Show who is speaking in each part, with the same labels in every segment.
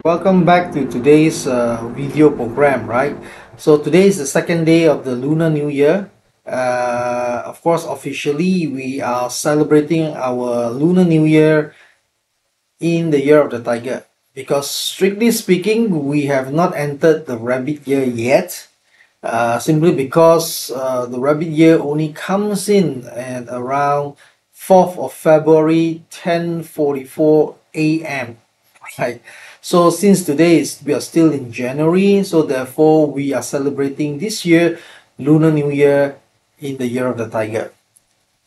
Speaker 1: Welcome back to today's uh, video program, right? So today is the second day of the Lunar New Year. Uh, of course, officially we are celebrating our Lunar New Year in the year of the tiger because strictly speaking, we have not entered the rabbit year yet. Uh, simply because uh, the rabbit year only comes in at around 4th of February 10:44 a.m. Right. So since today is we are still in January, so therefore we are celebrating this year Lunar New Year in the year of the tiger.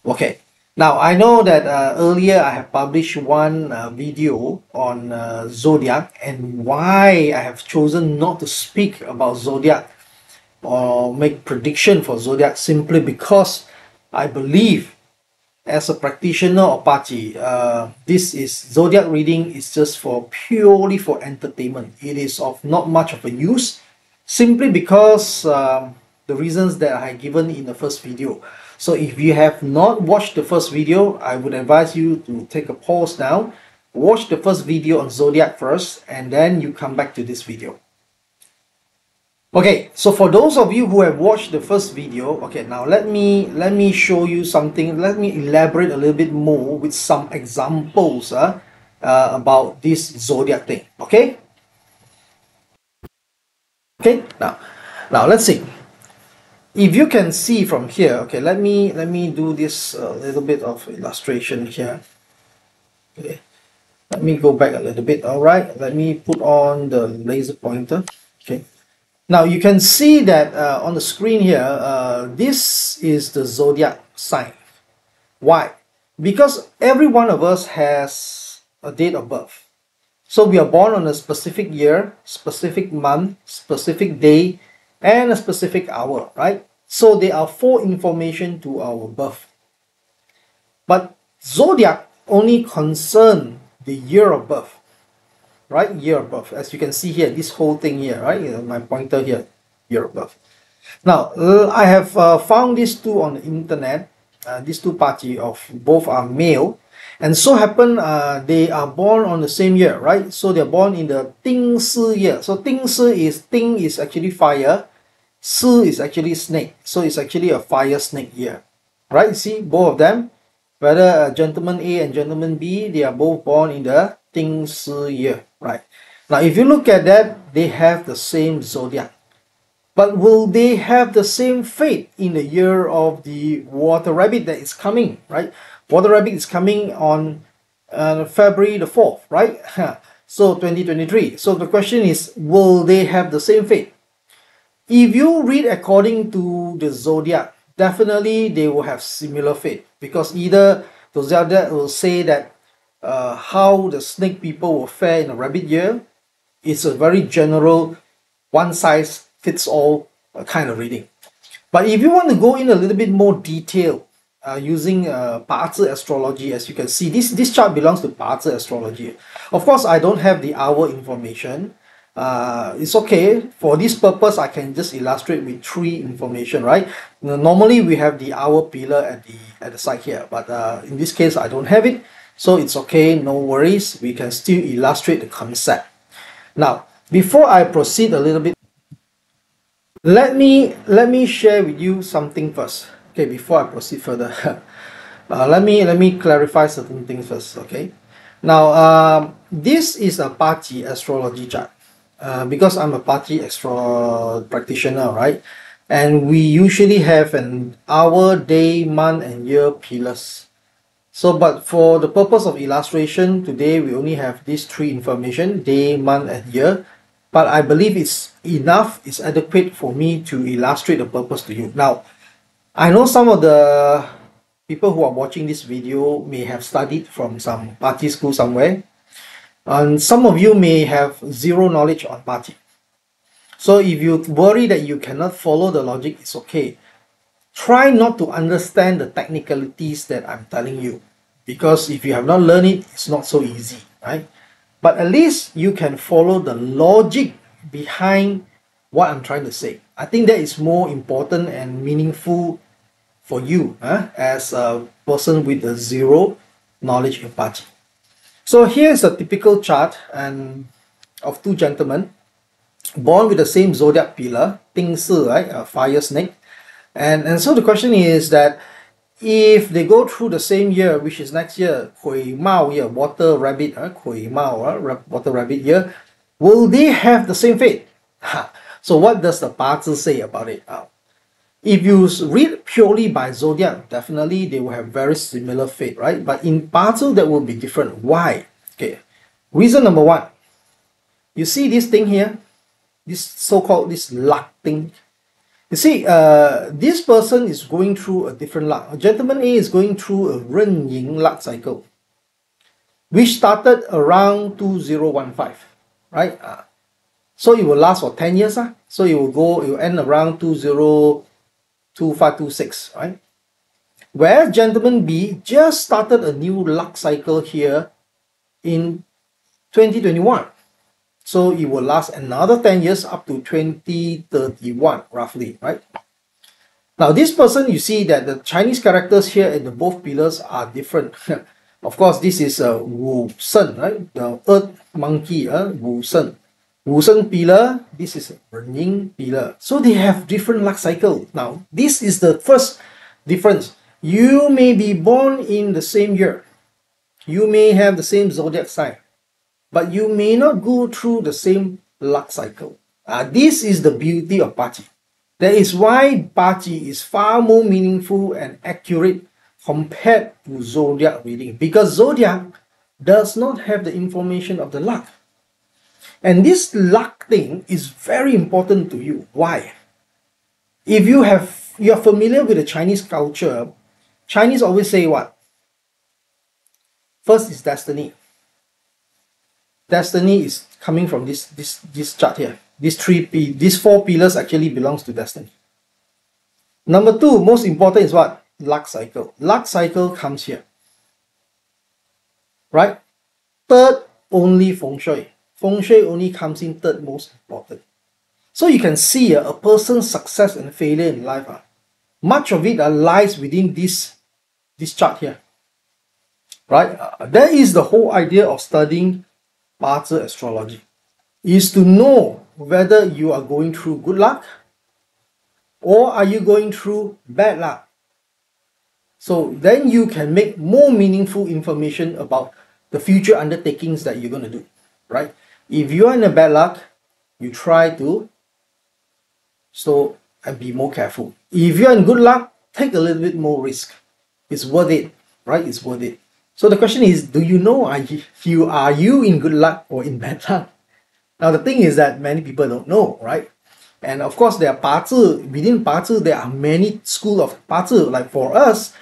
Speaker 1: Okay. Now I know that uh, earlier I have published one uh, video on uh, zodiac and why I have chosen not to speak about zodiac or make prediction for zodiac simply because I believe as a practitioner of Bazi, uh, this is zodiac reading is just for purely for entertainment. It is of not much of a use simply because um, the reasons that I given in the first video. So if you have not watched the first video, I would advise you to take a pause now, watch the first video on zodiac first, and then you come back to this video. Okay, so for those of you who have watched the first video, okay, now let me let me show you something. Let me elaborate a little bit more with some examples uh, uh, about this zodiac thing. Okay. Okay. Now, now let's see. If you can see from here, okay, let me let me do this a little bit of illustration here. Okay. Let me go back a little bit. All right. Let me put on the laser pointer. Okay now you can see that uh, on the screen here, uh, this is the zodiac sign. Why? Because every one of us has a date of birth. So we are born on a specific year, specific month, specific day, and a specific hour, right? So there are four information to our birth. But zodiac only concern the year of birth right? Year birth. As you can see here, this whole thing here, right? My pointer here, year birth. Now, I have uh, found these two on the internet. Uh, these two party of both are male. And so happen uh, they are born on the same year, right? So they're born in the Ding Si year. So Ding Si is, Ding is actually fire. Si is actually snake. So it's actually a fire snake year. Right? See, both of them, whether gentleman A and gentleman B, they are both born in the Ding Si year right? Now, if you look at that, they have the same zodiac. But will they have the same fate in the year of the water rabbit that is coming, right? Water rabbit is coming on uh, February the 4th, right? so 2023. So the question is, will they have the same fate? If you read according to the zodiac, definitely they will have similar fate because either the zodiac will say that uh, how the snake people will fare in a rabbit year, it's a very general, one size fits all uh, kind of reading. But if you want to go in a little bit more detail uh, using uh, astrology, as you can see, this, this chart belongs to Bazi astrology. Of course, I don't have the hour information. Uh, it's okay. For this purpose, I can just illustrate with three information, right? Normally, we have the hour pillar at the, at the side here, but uh, in this case, I don't have it. So it's okay, no worries. We can still illustrate the concept. Now, before I proceed a little bit, let me let me share with you something first. Okay, before I proceed further, uh, let me let me clarify certain things first. Okay, now um, this is a Bazi astrology chart. Uh, because I'm a Bazi astro practitioner, right? And we usually have an hour, day, month, and year pillars. So, but for the purpose of illustration, today we only have these three information, day, month, and year. But I believe it's enough, it's adequate for me to illustrate the purpose to you. Now, I know some of the people who are watching this video may have studied from some Bazi school somewhere. And some of you may have zero knowledge on Bazi. So if you worry that you cannot follow the logic, it's okay try not to understand the technicalities that I'm telling you because if you have not learned it, it's not so easy, right? But at least you can follow the logic behind what I'm trying to say. I think that is more important and meaningful for you huh, as a person with a zero knowledge in Bazi. So here's a typical chart and of two gentlemen born with the same zodiac pillar, Ding Si, right, a fire snake. And, and so the question is that if they go through the same year, which is next year, Gui Mao year, water rabbit, uh, Gui Mao, uh, water rabbit year, will they have the same fate? so what does the Bazi say about it? Uh, if you read purely by zodiac, definitely they will have very similar fate, right? But in Bazi, that will be different. Why? Okay. Reason number one, you see this thing here, this so-called this luck thing. You see, uh, this person is going through a different luck. Gentleman A is going through a Ren Yin luck cycle, which started around 2015, right? Uh, so it will last for 10 years. Uh? So it will go, it will end around 202526, right? Where gentleman B just started a new luck cycle here in 2021. So it will last another 10 years up to 2031 roughly, right? Now this person, you see that the Chinese characters here in the both pillars are different. of course, this is uh, Wu Shen, right? The earth monkey, uh, Wu Shen. Wu Shen pillar, this is Ren Yin pillar. So they have different luck cycle. Now, this is the first difference. You may be born in the same year. You may have the same zodiac sign but you may not go through the same luck cycle. Uh, this is the beauty of Bazi. That is why Bazi is far more meaningful and accurate compared to zodiac reading because zodiac does not have the information of the luck. And this luck thing is very important to you. Why? If you have you're familiar with the Chinese culture, Chinese always say what? First is destiny destiny is coming from this this this chart here. These three P these four pillars actually belongs to destiny. Number two, most important is what? Luck cycle. Luck cycle comes here. Right? Third, only feng shui. Feng shui only comes in third most important. So you can see uh, a person's success and failure in life. Uh, much of it uh, lies within this, this chart here. Right? Uh, that is the whole idea of studying Astrology is to know whether you are going through good luck or are you going through bad luck. So then you can make more meaningful information about the future undertakings that you're going to do, right? If you are in a bad luck, you try to so and be more careful. If you're in good luck, take a little bit more risk. It's worth it, right? It's worth it. So the question is, do you know are you, are you in good luck or in bad luck? Now the thing is that many people don't know, right? And of course, there are Bazi, within Bazi, there are many school of Bazi. Like for us,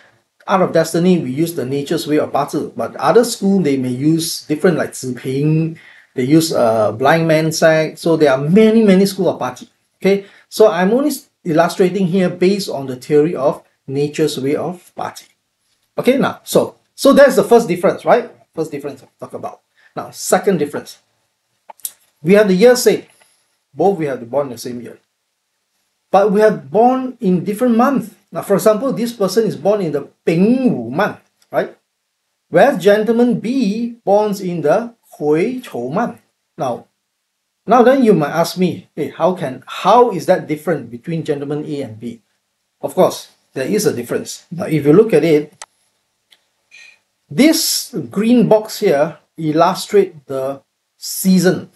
Speaker 1: out of Destiny, we use the nature's way of Bazi. But other school, they may use different like Ziping, they use uh, blind man sect. So there are many, many school of Bazi. Okay, so I'm only illustrating here based on the theory of nature's way of Bazi. Okay, now, so so that's the first difference, right? First difference talk about. Now, second difference. We have the year same. Both we have the born the same year. But we have born in different month. Now, for example, this person is born in the Bingwu month, right? Whereas gentleman B born in the Gui Chou month. Now, now then you might ask me, hey, how can how is that different between gentleman A and B? Of course, there is a difference. Now, if you look at it, this green box here illustrate the season.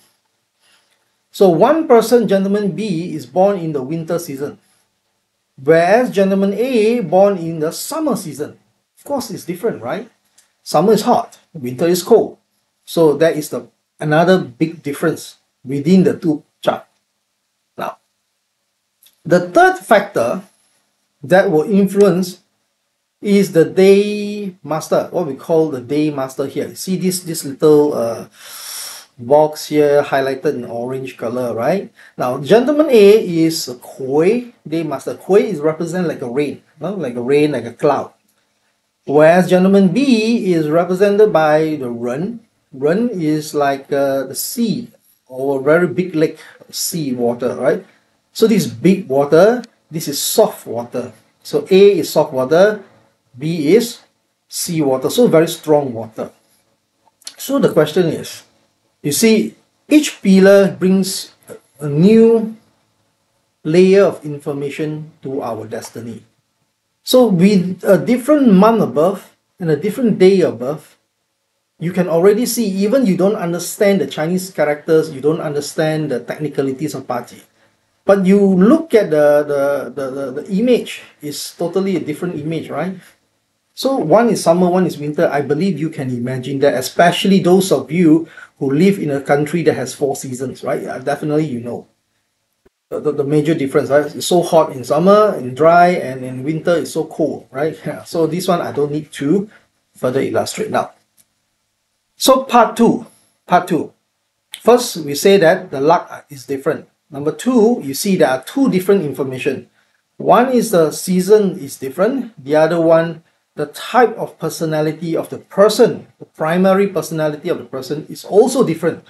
Speaker 1: So one person, gentleman B, is born in the winter season, whereas gentleman A born in the summer season. Of course, it's different, right? Summer is hot, winter is cold. So that is the another big difference within the two chart. Now, the third factor that will influence is the day master, what we call the day master here. See this, this little uh, box here highlighted in orange color, right? Now, gentleman A is a Kui day master. koi is represented like a rain, no? like a rain, like a cloud. Whereas gentleman B is represented by the run run is like uh, the sea or a very big lake, sea water, right? So this big water, this is soft water. So A is soft water, B is seawater, so very strong water. So the question is, you see, each pillar brings a new layer of information to our destiny. So with a different month above and a different day above, you can already see even you don't understand the Chinese characters, you don't understand the technicalities of Bazi. But you look at the, the, the, the, the image, it's totally a different image, right? So one is summer, one is winter. I believe you can imagine that, especially those of you who live in a country that has four seasons, right? Yeah, definitely you know. The, the, the, major difference, right? It's so hot in summer and dry, and in winter it's so cold, right? Yeah. So this one I don't need to further illustrate now. So part two, part two. First, we say that the luck is different. Number two, you see there are two different information. One is the season is different. The other one, the type of personality of the person, the primary personality of the person is also different.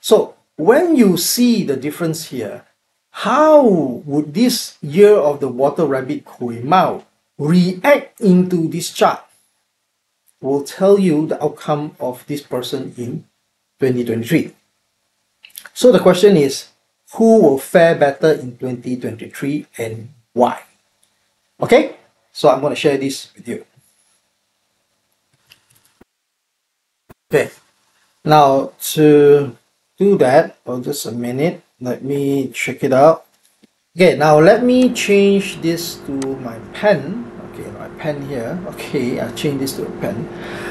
Speaker 1: So when you see the difference here, how would this year of the water rabbit Gui Mao react into this chart? Will tell you the outcome of this person in 2023. So the question is, who will fare better in 2023 and why? Okay, so I'm going to share this with you. Okay, now to do that for just a minute, let me check it out. Okay, now let me change this to my pen. Okay my pen here. Okay I change this to a pen.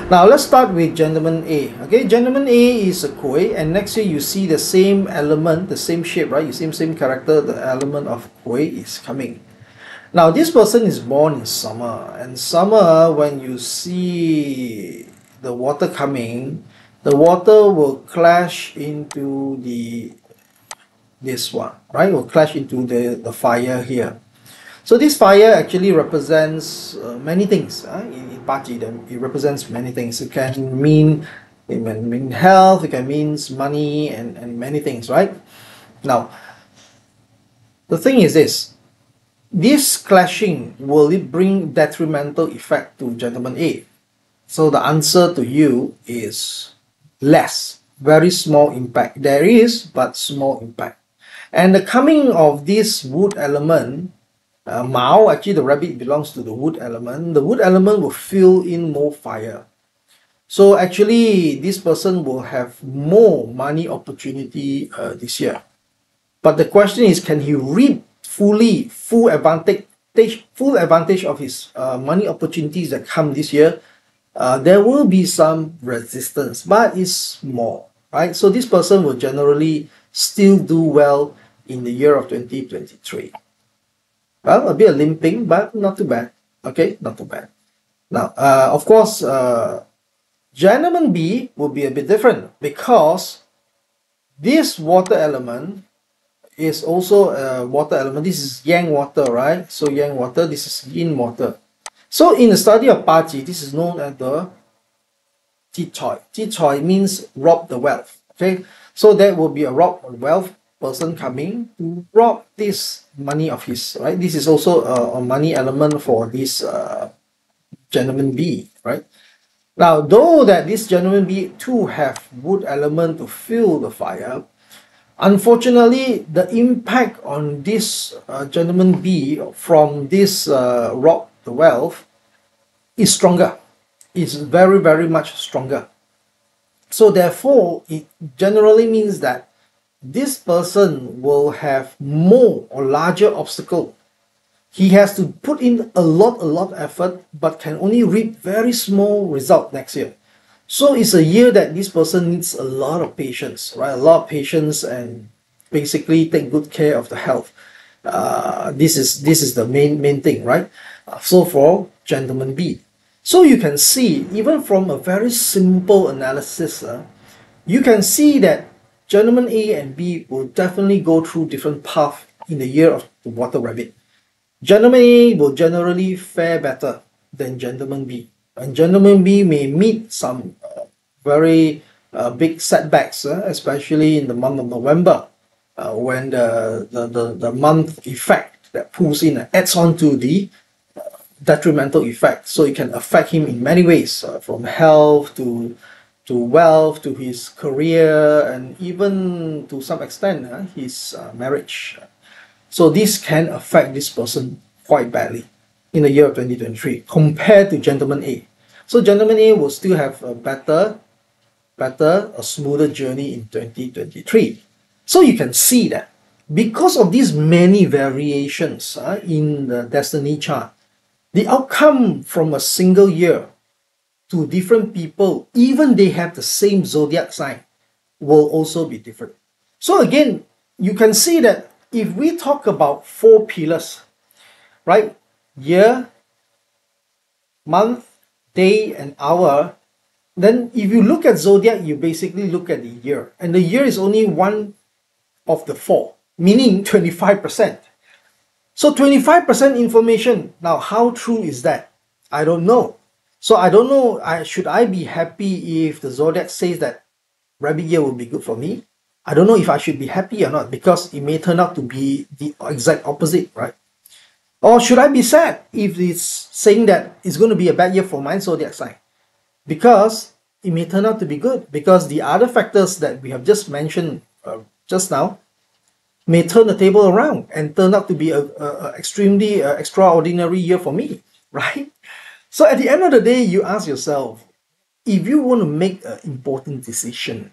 Speaker 1: Now let's start with gentleman A. Okay gentleman A is a koi and next here you see the same element the same shape right? You see same character the element of koi is coming now this person is born in summer and summer when you see the water coming the water will clash into the this one right will clash into the the fire here so this fire actually represents uh, many things. Uh, in, Bazi, it represents many things. It can mean it can mean health, it can mean money, and, and many things, right? Now, the thing is this. This clashing, will it bring detrimental effect to gentleman A? So the answer to you is less, very small impact. There is, but small impact. And the coming of this wood element uh, Mao, actually the rabbit belongs to the wood element. The wood element will fill in more fire. So actually, this person will have more money opportunity uh, this year. But the question is, can he reap fully, full advantage, full advantage of his uh, money opportunities that come this year? Uh, there will be some resistance, but it's small, right? So this person will generally still do well in the year of 2023. Well, a bit of limping, but not too bad. Okay, not too bad. Now, uh, of course, uh, gentleman B will be a bit different because this water element is also a water element. This is yang water, right? So yang water, this is yin water. So in the study of Bazi, this is known as the Jichoi. Jichoi means rob the wealth. Okay, so that will be a rob of wealth person coming to rob this money of his, right? This is also a, a money element for this uh, gentleman B, right? Now, though that this gentleman B too have wood element to fuel the fire, unfortunately, the impact on this uh, gentleman B from this uh, rob the wealth is stronger. It's very, very much stronger. So therefore, it generally means that this person will have more or larger obstacle. He has to put in a lot, a lot of effort, but can only reap very small result next year. So it's a year that this person needs a lot of patience, right? A lot of patience and basically take good care of the health. Uh, this is this is the main main thing, right? Uh, so for gentleman B. So you can see, even from a very simple analysis, uh, you can see that gentleman A and B will definitely go through different paths in the year of the water rabbit. Gentleman A will generally fare better than gentleman B. And gentleman B may meet some uh, very uh, big setbacks, uh, especially in the month of November, uh, when the, the, the, the, month effect that pulls in adds on to the uh, detrimental effect. So it can affect him in many ways, uh, from health to to wealth, to his career, and even to some extent uh, his uh, marriage. So this can affect this person quite badly in the year of 2023 compared to gentleman A. So gentleman A will still have a better, better, a smoother journey in 2023. So you can see that because of these many variations uh, in the destiny chart, the outcome from a single year to different people, even they have the same zodiac sign, will also be different. So again, you can see that if we talk about four pillars, right? Year, month, day, and hour, then if you look at zodiac, you basically look at the year. And the year is only one of the four, meaning 25%. So 25% information. Now, how true is that? I don't know. So I don't know, I, should I be happy if the zodiac says that rabbit year will be good for me? I don't know if I should be happy or not because it may turn out to be the exact opposite, right? Or should I be sad if it's saying that it's going to be a bad year for my zodiac sign? Because it may turn out to be good because the other factors that we have just mentioned uh, just now may turn the table around and turn out to be a, a, a extremely uh, extraordinary year for me, right? So at the end of the day, you ask yourself, if you want to make an important decision,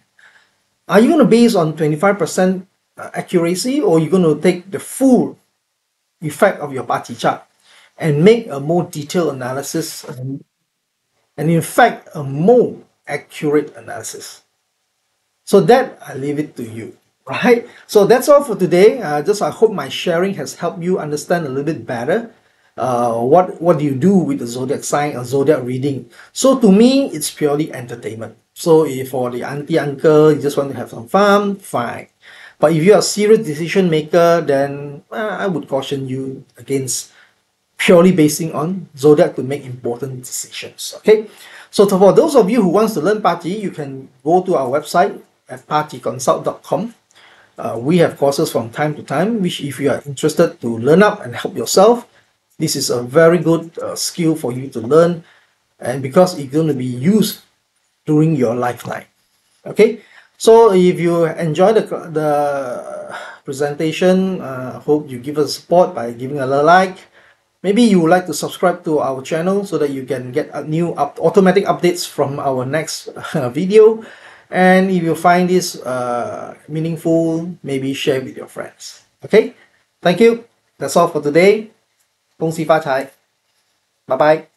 Speaker 1: are you going to base on 25% uh, accuracy or are you going to take the full effect of your Bazi chart and make a more detailed analysis and, in fact a more accurate analysis? So that I leave it to you, right? So that's all for today. Uh, just I hope my sharing has helped you understand a little bit better uh, what what do you do with the zodiac sign or zodiac reading? So to me, it's purely entertainment. So if for the auntie uncle, you just want to have some fun, fine. But if you're a serious decision maker, then uh, I would caution you against purely basing on zodiac to make important decisions. Okay, so for those of you who wants to learn Bazi, you can go to our website at partyconsult.com. Uh, we have courses from time to time, which if you are interested to learn up and help yourself, this is a very good uh, skill for you to learn and because it's going to be used during your lifetime okay so if you enjoy the, the presentation uh, hope you give us support by giving a like maybe you would like to subscribe to our channel so that you can get a new up automatic updates from our next uh, video and if you find this uh, meaningful maybe share with your friends okay thank you that's all for today 恭喜发财，拜拜。